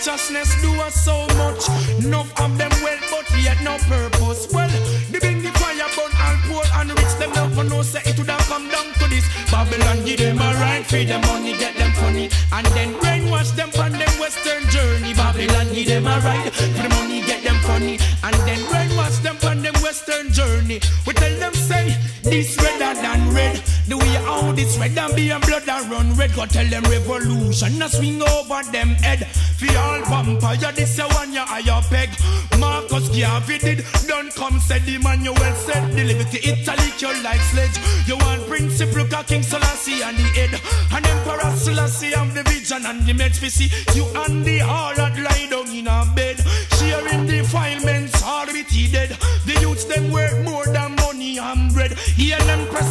righteousness do us so much. Enough of them well, but yet no purpose. Well, the bring the fire burn all poor and rich. Them never know say it would have come down to this. Babylon give them a right, free them money, get them funny, and then brainwash them on them western journey. Babylon give them a right, for the money, get them funny, and then brainwash them on them western journey. We tell them say this redder than red. The way how this red and be and blood and run red. Go tell them revolution, a swing over them head. For all vampire, this a one ya higher peg. Marcus Garvey did, don't come said the man you well said. The liberty Italy you like sledge. You want principle, ka King Selassie and the head. And Emperor Selassie and the vision and the meds. We see you and the harlot lie down in a bed.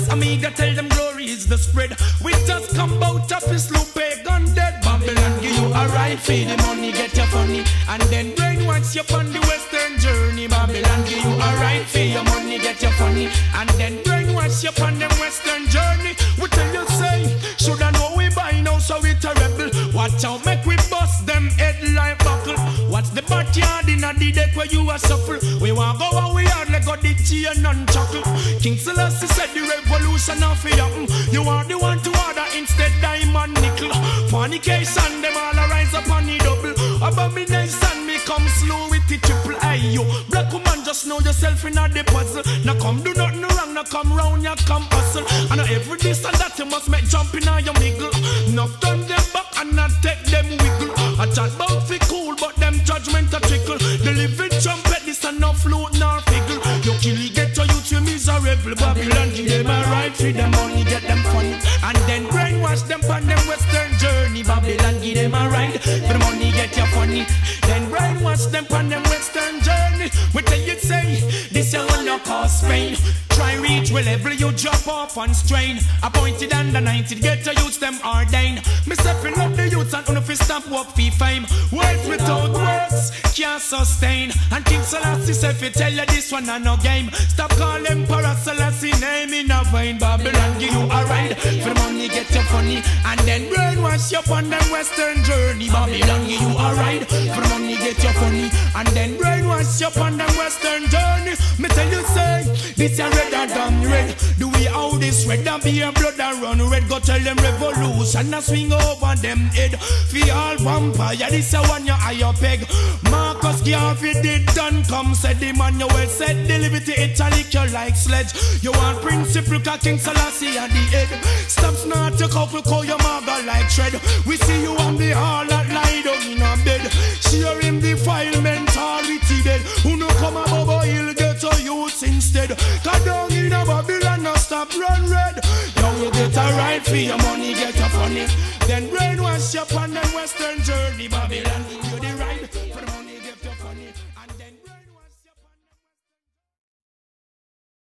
Them press amiga, tell them glory is the spread. We just come out of his loop, gun dead. Babylon give you a right for the money, get your funny. And then brainwash you on the western journey. Babylon give you a right for your money, get your funny. And then brainwash you on them western journey. We tell you say, should I know we buy now, so we terrible. Watch out, make we bust them head like buckle. What's the backyard in a the deck where you are suffer? We want go where we are, let go the chain and chuckle. King Selassie said the revolution of fear. You are the one to order instead diamond nickel. Fornication, them all arise upon the double. Abomination, me come slow with the triple I you. Black woman, just know yourself in a the puzzle. Now come do nothing wrong, now come round, ya come hustle. And every this and that you must make jump in your niggle. Miserable. Babylon, give them a right, free them money, get them funny. And then brainwash them on them western journey. Babylon, give them a right, for the money, get your funny. Then brainwash them on them western journey. We tell you say, this you will not cause pain. Try reach well level you drop off and strain. Appointed under 90, get to use them ordained. Me stepping up the youths and uno stop work fee fame. Words without words can't sustain. And King Selassie say fi tell you this one a no game. Stop calling Emperor Selassie name in a vain. Babylon give you a ride. For the money get you funny. And then brainwash you on them western journey. Babylon give you a ride. For the money get you funny. And then brainwash you on them western journey. Me you this a redder than red. The way how this red and be a blood and run red. Go tell them revolution and swing over them head. Fi all vampire, this a one you higher peg. Marcus Garvey did done come said the man you well said the liberty italic you like sledge. You want principle King Selassie at the head. Stop snort your couple call your mother like tread. We see you on the hall that lie down in a bed. Share him defilement get for your money, get a funny. Then brainwash you on them western journey. Babylon